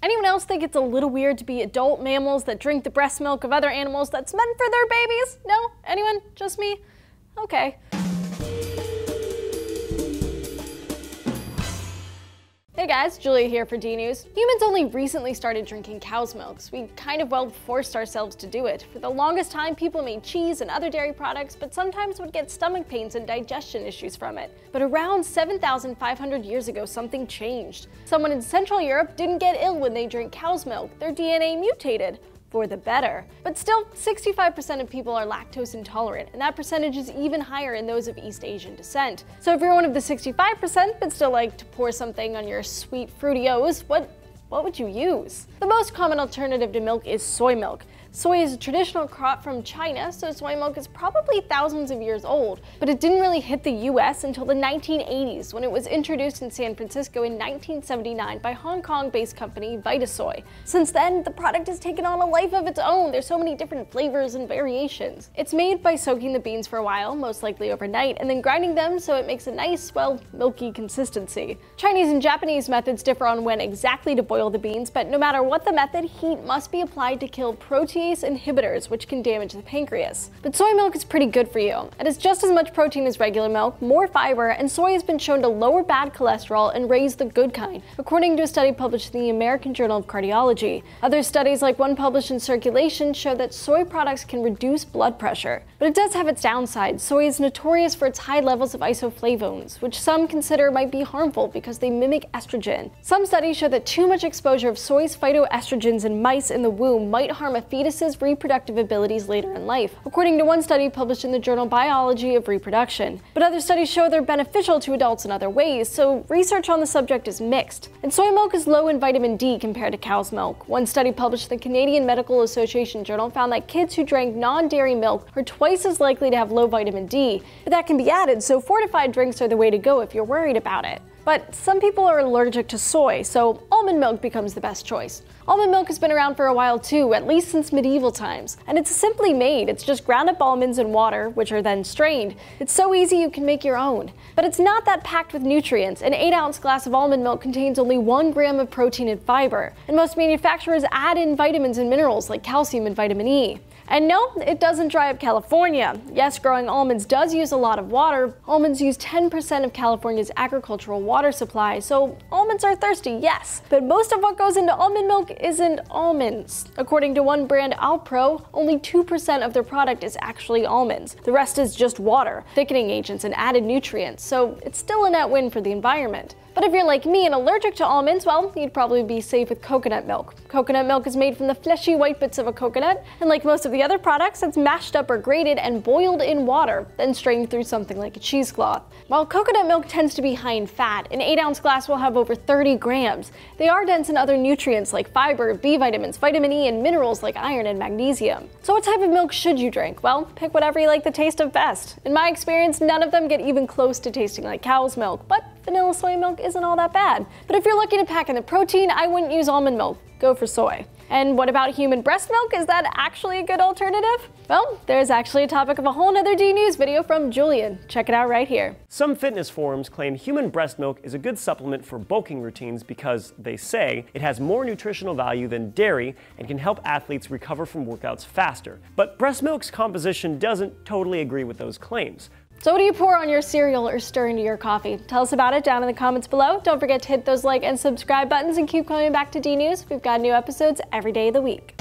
Anyone else think it's a little weird to be adult mammals that drink the breast milk of other animals that's meant for their babies? No? Anyone? Just me? Okay. Guys, Julia here for DNews. Humans only recently started drinking cow's milks. We kind of well forced ourselves to do it. For the longest time, people made cheese and other dairy products, but sometimes would get stomach pains and digestion issues from it. But around 7,500 years ago, something changed. Someone in Central Europe didn't get ill when they drank cow's milk. Their DNA mutated for the better. But still, 65% of people are lactose intolerant, and that percentage is even higher in those of East Asian descent. So if you're one of the 65% but still like to pour something on your sweet fruity O's, what what would you use? The most common alternative to milk is soy milk. Soy is a traditional crop from China, so soy milk is probably thousands of years old, but it didn't really hit the US until the 1980s when it was introduced in San Francisco in 1979 by Hong Kong-based company Vitasoy. Since then, the product has taken on a life of its own. There's so many different flavors and variations. It's made by soaking the beans for a while, most likely overnight, and then grinding them so it makes a nice, well, milky consistency. Chinese and Japanese methods differ on when exactly to boil the beans, but no matter what the method, heat must be applied to kill protein inhibitors, which can damage the pancreas. But soy milk is pretty good for you. It has just as much protein as regular milk, more fiber, and soy has been shown to lower bad cholesterol and raise the good kind, according to a study published in the American Journal of Cardiology. Other studies, like one published in Circulation, show that soy products can reduce blood pressure. But it does have its downsides. Soy is notorious for its high levels of isoflavones, which some consider might be harmful because they mimic estrogen. Some studies show that too much exposure of soy's phytoestrogens in mice in the womb might harm a fetus fetus's reproductive abilities later in life, according to one study published in the journal Biology of Reproduction. But other studies show they're beneficial to adults in other ways, so research on the subject is mixed. And soy milk is low in vitamin D compared to cow's milk. One study published in the Canadian Medical Association journal found that kids who drank non-dairy milk are twice as likely to have low vitamin D. But that can be added, so fortified drinks are the way to go if you're worried about it. But some people are allergic to soy, so almond milk becomes the best choice. Almond milk has been around for a while too, at least since medieval times. And it's simply made. It's just ground up almonds and water, which are then strained. It's so easy you can make your own. But it's not that packed with nutrients. An 8 ounce glass of almond milk contains only 1 gram of protein and fiber. And most manufacturers add in vitamins and minerals like calcium and vitamin E. And no, it doesn't dry up California. Yes, growing almonds does use a lot of water. Almonds use 10% of California's agricultural water supply, so almonds are thirsty, yes. But most of what goes into almond milk isn't almonds. According to one brand, Alpro, only 2% of their product is actually almonds. The rest is just water, thickening agents, and added nutrients, so it's still a net win for the environment. But if you're like me and allergic to almonds, well, you'd probably be safe with coconut milk. Coconut milk is made from the fleshy white bits of a coconut, and like most of the other products, it's mashed up or grated and boiled in water, then strained through something like a cheesecloth. While coconut milk tends to be high in fat, an 8 ounce glass will have over 30 grams. They are dense in other nutrients like fiber, B vitamins, vitamin E, and minerals like iron and magnesium. So what type of milk should you drink? Well, pick whatever you like the taste of best. In my experience, none of them get even close to tasting like cow's milk, but vanilla soy milk isn't all that bad. But if you're looking to pack in the protein, I wouldn't use almond milk. Go for soy. And what about human breast milk? Is that actually a good alternative? Well, there's actually a topic of a whole nother DNews video from Julian. Check it out right here. Some fitness forums claim human breast milk is a good supplement for bulking routines because they say it has more nutritional value than dairy and can help athletes recover from workouts faster. But breast milk's composition doesn't totally agree with those claims. So what do you pour on your cereal or stir into your coffee? Tell us about it down in the comments below. Don't forget to hit those like and subscribe buttons and keep coming back to DNews. We've got new episodes every day of the week.